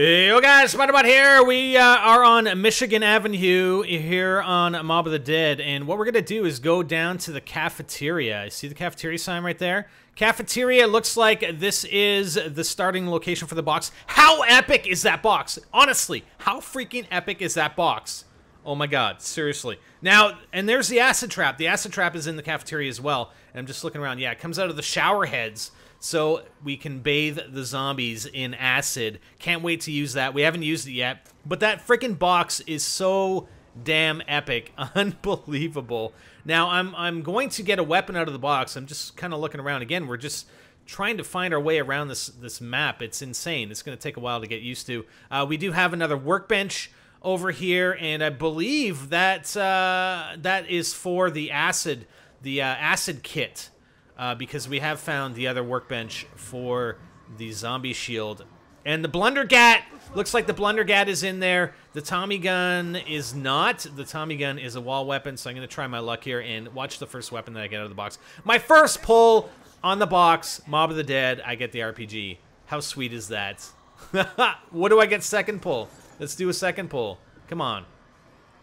Hey, yo guys, Spiderbot here. We uh, are on Michigan Avenue here on Mob of the Dead, and what we're gonna do is go down to the cafeteria. You see the cafeteria sign right there? Cafeteria looks like this is the starting location for the box. How epic is that box? Honestly, how freaking epic is that box? Oh my god, seriously. Now, and there's the acid trap. The acid trap is in the cafeteria as well. And I'm just looking around. Yeah, it comes out of the shower heads so we can bathe the zombies in acid. Can't wait to use that. We haven't used it yet, but that freaking box is so damn epic, unbelievable. Now I'm I'm going to get a weapon out of the box. I'm just kind of looking around again. We're just trying to find our way around this this map. It's insane. It's going to take a while to get used to. Uh, we do have another workbench over here, and I believe that uh, that is for the acid the uh, acid kit uh, because we have found the other workbench for the zombie shield. And the Blundergat, looks like the Blundergat is in there. The Tommy gun is not. The Tommy gun is a wall weapon, so I'm to try my luck here and watch the first weapon that I get out of the box. My first pull on the box, Mob of the Dead, I get the RPG. How sweet is that? what do I get second pull? Let's do a second pull. Come on.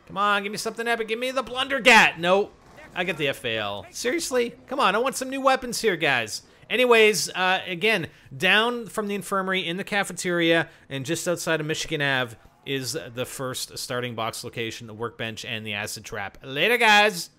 Come on, give me something epic. Give me the Blundergat. Nope. I get the FAL. Seriously? Come on, I want some new weapons here, guys. Anyways, uh, again, down from the infirmary in the cafeteria and just outside of Michigan Ave is the first starting box location, the workbench, and the acid trap. Later, guys!